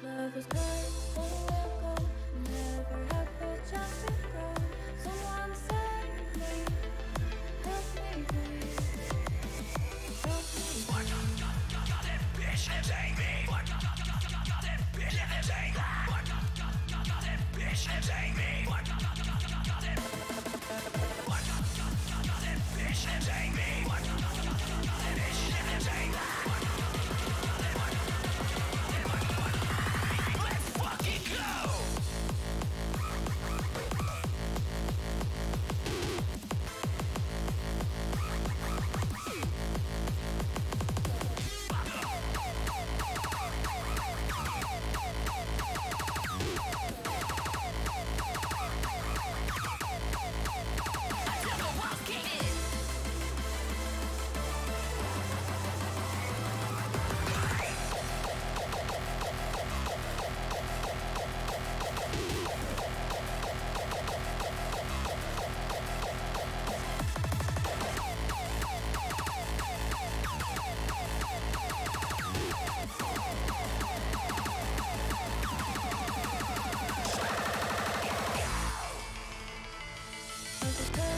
Someone save me.